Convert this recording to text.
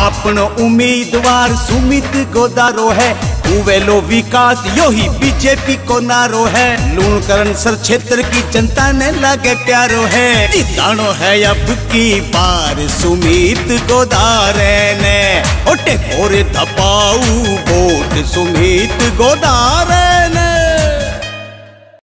आपनो उम्मीदवार सुमित गोदारो है उवेलो विकास यो ही बीजेपी को नारो है लूणकरण सर क्षेत्र की जनता ने लगे प्यारो है जितानो है अब की बार सुमित गोदारे ने ओटे और दबाऊ वोट सुमित गोदार